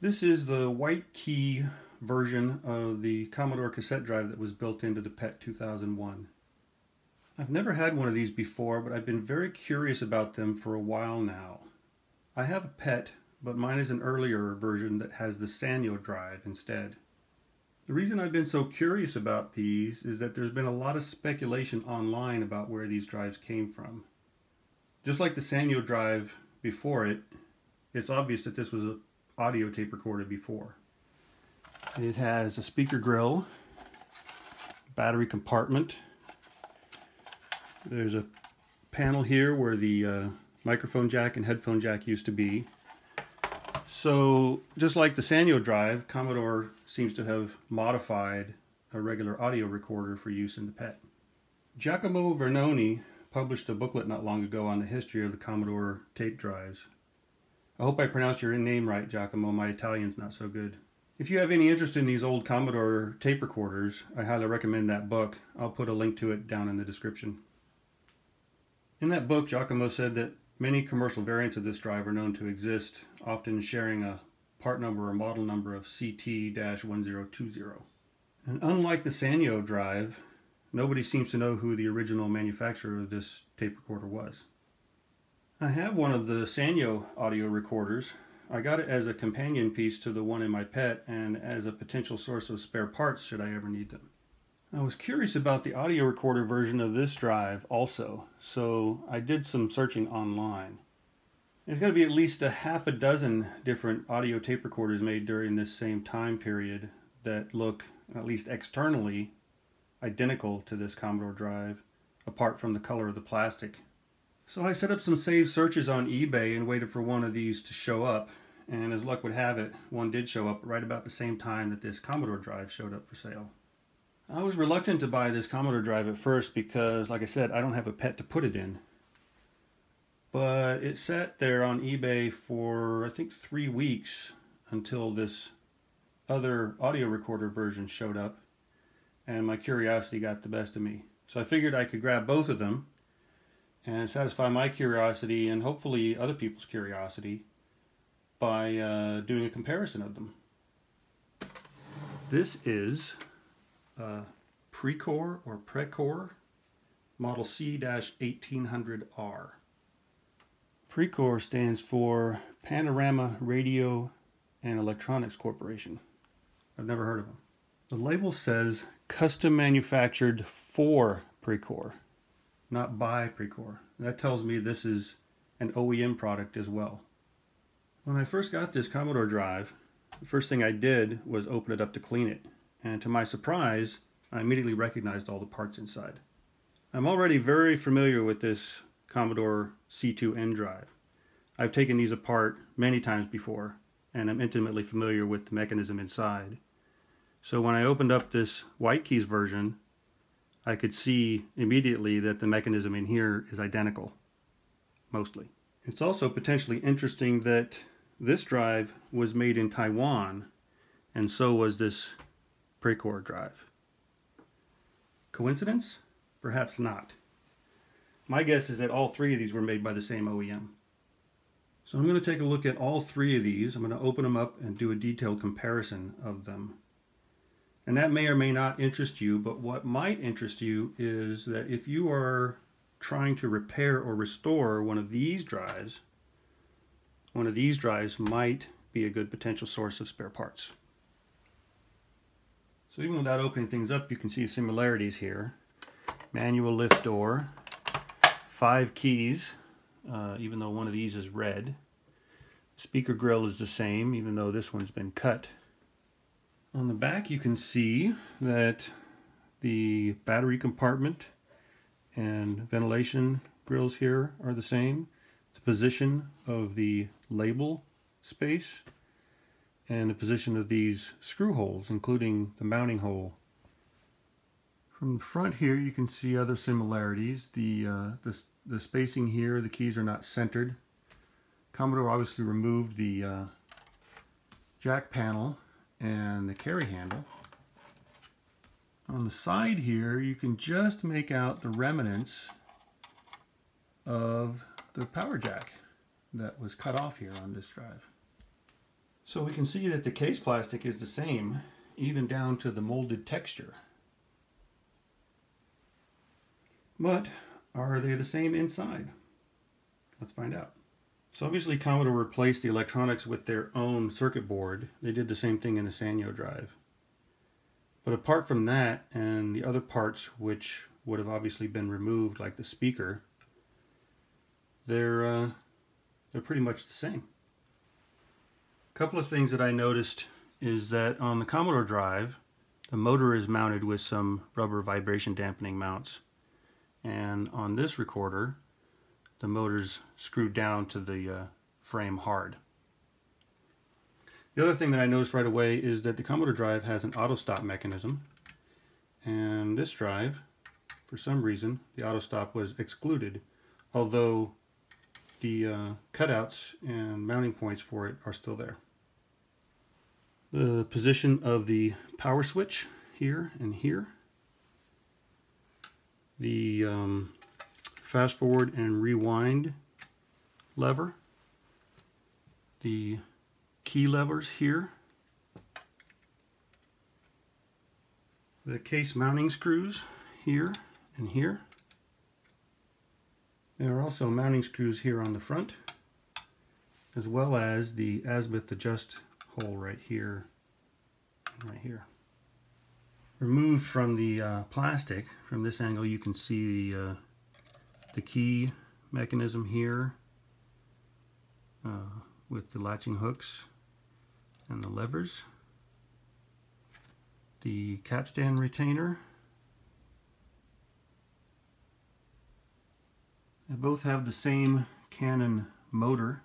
This is the white key version of the Commodore cassette drive that was built into the PET 2001. I've never had one of these before, but I've been very curious about them for a while now. I have a PET, but mine is an earlier version that has the Sanyo drive instead. The reason I've been so curious about these is that there's been a lot of speculation online about where these drives came from. Just like the Sanyo drive before it, it's obvious that this was an audio tape recorder before. It has a speaker grill, battery compartment. There's a panel here where the uh, microphone jack and headphone jack used to be. So just like the Sanyo drive, Commodore seems to have modified a regular audio recorder for use in the PET. Giacomo Vernoni published a booklet not long ago on the history of the Commodore tape drives. I hope I pronounced your name right, Giacomo. My Italian's not so good. If you have any interest in these old Commodore tape recorders, I highly recommend that book. I'll put a link to it down in the description. In that book, Giacomo said that many commercial variants of this drive are known to exist, often sharing a part number or model number of CT-1020. And unlike the Sanyo drive, nobody seems to know who the original manufacturer of this tape recorder was. I have one of the Sanyo audio recorders, I got it as a companion piece to the one in my pet and as a potential source of spare parts should I ever need them. I was curious about the audio recorder version of this drive also, so I did some searching online. There's got to be at least a half a dozen different audio tape recorders made during this same time period that look, at least externally, identical to this Commodore drive, apart from the color of the plastic so I set up some saved searches on eBay and waited for one of these to show up. And as luck would have it, one did show up right about the same time that this Commodore drive showed up for sale. I was reluctant to buy this Commodore drive at first because, like I said, I don't have a pet to put it in. But it sat there on eBay for, I think, three weeks until this other audio recorder version showed up. And my curiosity got the best of me. So I figured I could grab both of them and satisfy my curiosity and hopefully other people's curiosity by uh, doing a comparison of them. This is a Precor or Precor Model C-1800R. Precor stands for Panorama Radio and Electronics Corporation. I've never heard of them. The label says custom manufactured for Precor not by Precor. That tells me this is an OEM product as well. When I first got this Commodore drive, the first thing I did was open it up to clean it. And to my surprise, I immediately recognized all the parts inside. I'm already very familiar with this Commodore C2N drive. I've taken these apart many times before, and I'm intimately familiar with the mechanism inside. So when I opened up this White Keys version, I could see immediately that the mechanism in here is identical, mostly. It's also potentially interesting that this drive was made in Taiwan, and so was this Precor drive. Coincidence? Perhaps not. My guess is that all three of these were made by the same OEM. So I'm going to take a look at all three of these. I'm going to open them up and do a detailed comparison of them. And that may or may not interest you, but what might interest you is that if you are trying to repair or restore one of these drives, one of these drives might be a good potential source of spare parts. So even without opening things up, you can see similarities here. Manual lift door, five keys, uh, even though one of these is red. Speaker grill is the same, even though this one's been cut on the back you can see that the battery compartment and ventilation grills here are the same. The position of the label space and the position of these screw holes, including the mounting hole. From the front here you can see other similarities. The, uh, the, the spacing here, the keys are not centered. Commodore obviously removed the uh, jack panel and the carry handle. On the side here, you can just make out the remnants of the power jack that was cut off here on this drive. So we can see that the case plastic is the same, even down to the molded texture. But are they the same inside? Let's find out. So obviously Commodore replaced the electronics with their own circuit board. They did the same thing in the Sanyo drive. But apart from that and the other parts which would have obviously been removed like the speaker, they're, uh, they're pretty much the same. A couple of things that I noticed is that on the Commodore drive, the motor is mounted with some rubber vibration dampening mounts. And on this recorder, the motor's screwed down to the uh, frame hard. The other thing that I noticed right away is that the Commodore drive has an auto stop mechanism. And this drive, for some reason, the auto stop was excluded, although the uh, cutouts and mounting points for it are still there. The position of the power switch here and here the um, fast forward and rewind lever, the key levers here, the case mounting screws here and here. There are also mounting screws here on the front, as well as the azimuth adjust hole right here and right here. Removed from the uh, plastic from this angle you can see the, uh, the key mechanism here uh, with the latching hooks and the levers. The capstan retainer. They both have the same Canon motor.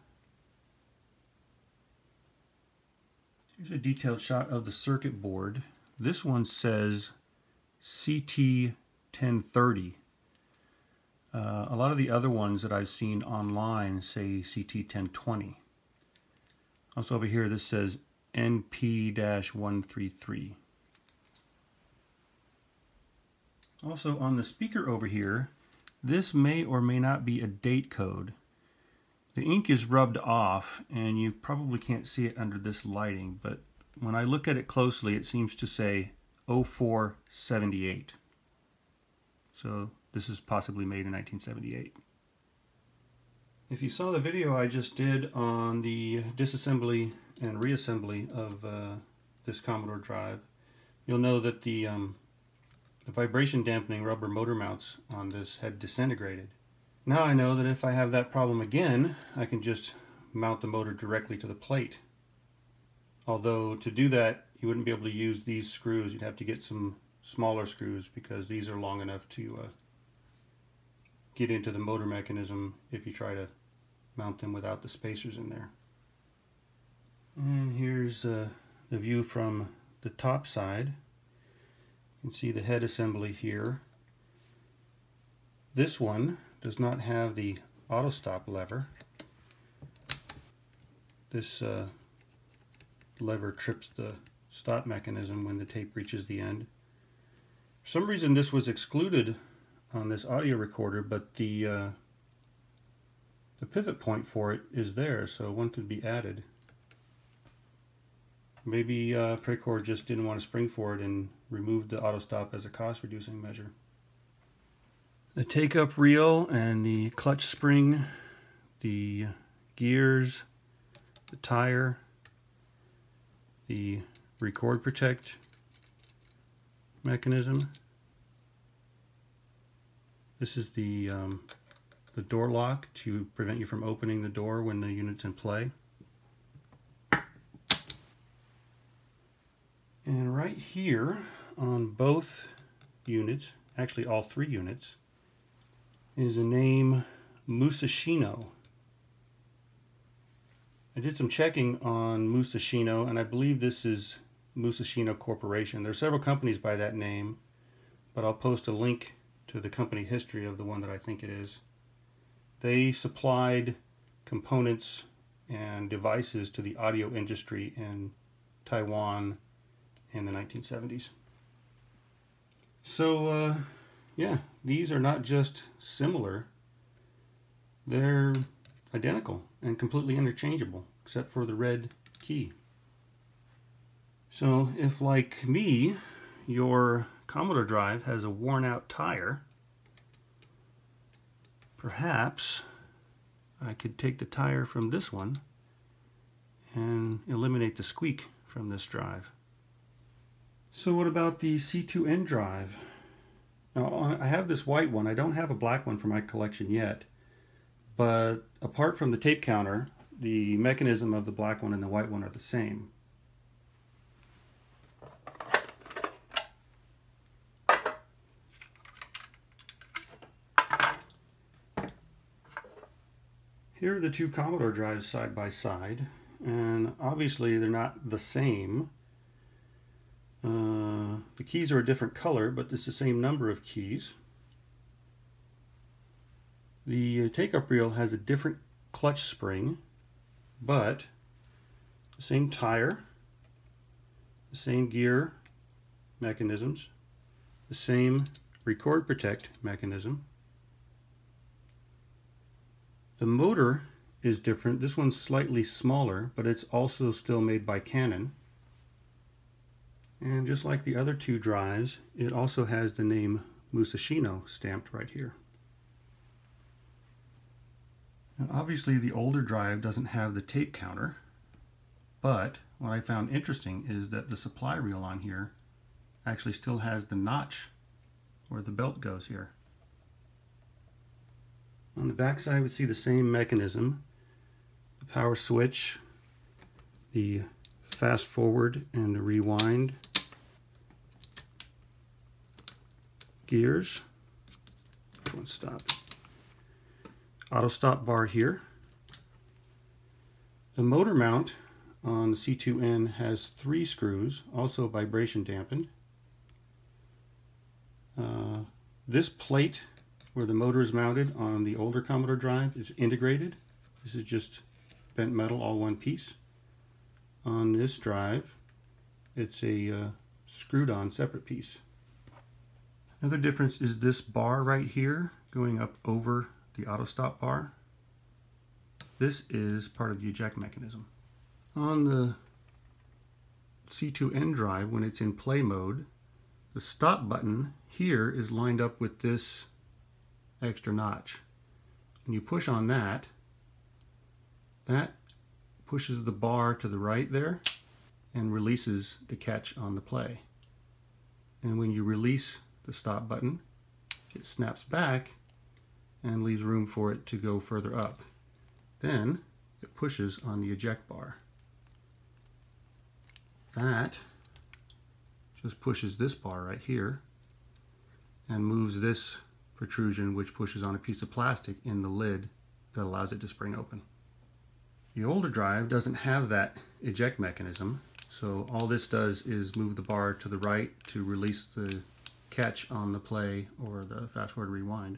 Here's a detailed shot of the circuit board. This one says CT1030. Uh, a lot of the other ones that I've seen online say CT1020. Also over here this says NP-133. Also on the speaker over here, this may or may not be a date code. The ink is rubbed off and you probably can't see it under this lighting, but when I look at it closely, it seems to say 0478. So this is possibly made in 1978. If you saw the video I just did on the disassembly and reassembly of uh, this Commodore drive, you'll know that the, um, the vibration dampening rubber motor mounts on this had disintegrated. Now I know that if I have that problem again, I can just mount the motor directly to the plate Although to do that, you wouldn't be able to use these screws. You'd have to get some smaller screws because these are long enough to uh, get into the motor mechanism if you try to mount them without the spacers in there. And here's uh, the view from the top side. You can see the head assembly here. This one does not have the auto stop lever. This uh, lever trips the stop mechanism when the tape reaches the end. For some reason this was excluded on this audio recorder, but the uh, the pivot point for it is there, so one could be added. Maybe uh, Precor just didn't want to spring for it and removed the auto stop as a cost reducing measure. The take-up reel and the clutch spring, the gears, the tire, the record protect mechanism. This is the, um, the door lock to prevent you from opening the door when the unit's in play. And right here on both units, actually all three units, is a name Musashino. I did some checking on Musashino, and I believe this is Musashino Corporation. There are several companies by that name, but I'll post a link to the company history of the one that I think it is. They supplied components and devices to the audio industry in Taiwan in the 1970s. So, uh, yeah, these are not just similar, they're identical and completely interchangeable, except for the red key. So if like me, your Commodore drive has a worn out tire, perhaps I could take the tire from this one and eliminate the squeak from this drive. So what about the C2N drive? Now I have this white one. I don't have a black one for my collection yet. But apart from the tape counter, the mechanism of the black one and the white one are the same. Here are the two Commodore drives side by side, and obviously they're not the same. Uh, the keys are a different color, but it's the same number of keys. The take-up reel has a different clutch spring, but the same tire, the same gear mechanisms, the same record protect mechanism, the motor is different. This one's slightly smaller, but it's also still made by Canon. And just like the other two drives, it also has the name Musashino stamped right here. Now obviously the older drive doesn't have the tape counter, but what I found interesting is that the supply reel on here actually still has the notch where the belt goes here. On the back side we see the same mechanism. The power switch, the fast forward and the rewind gears. One stop. Auto stop bar here. The motor mount on the C2N has three screws, also vibration dampened. Uh, this plate where the motor is mounted on the older Commodore drive is integrated. This is just bent metal, all one piece. On this drive, it's a uh, screwed on separate piece. Another difference is this bar right here going up over the auto stop bar. This is part of the eject mechanism. On the C2N drive, when it's in play mode, the stop button here is lined up with this extra notch. And you push on that, that pushes the bar to the right there and releases the catch on the play. And when you release the stop button, it snaps back and leaves room for it to go further up. Then it pushes on the eject bar. That just pushes this bar right here and moves this protrusion which pushes on a piece of plastic in the lid that allows it to spring open. The older drive doesn't have that eject mechanism, so all this does is move the bar to the right to release the catch on the play or the fast forward rewind.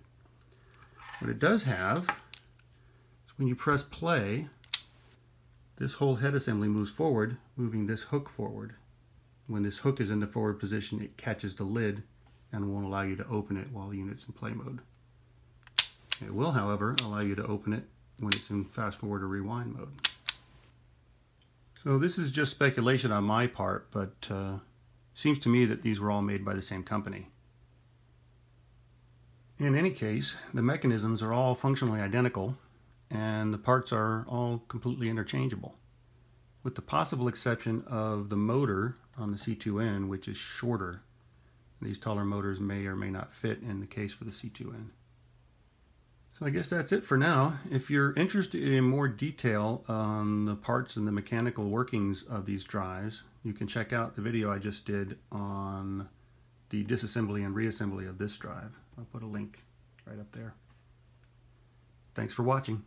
What it does have is when you press play, this whole head assembly moves forward, moving this hook forward. When this hook is in the forward position, it catches the lid and won't allow you to open it while the unit's in play mode. It will, however, allow you to open it when it's in fast forward or rewind mode. So this is just speculation on my part, but uh, seems to me that these were all made by the same company. In any case, the mechanisms are all functionally identical and the parts are all completely interchangeable. With the possible exception of the motor on the C2N, which is shorter. These taller motors may or may not fit in the case for the C2N. So I guess that's it for now. If you're interested in more detail on the parts and the mechanical workings of these drives, you can check out the video I just did on the disassembly and reassembly of this drive. I'll put a link right up there. Thanks for watching.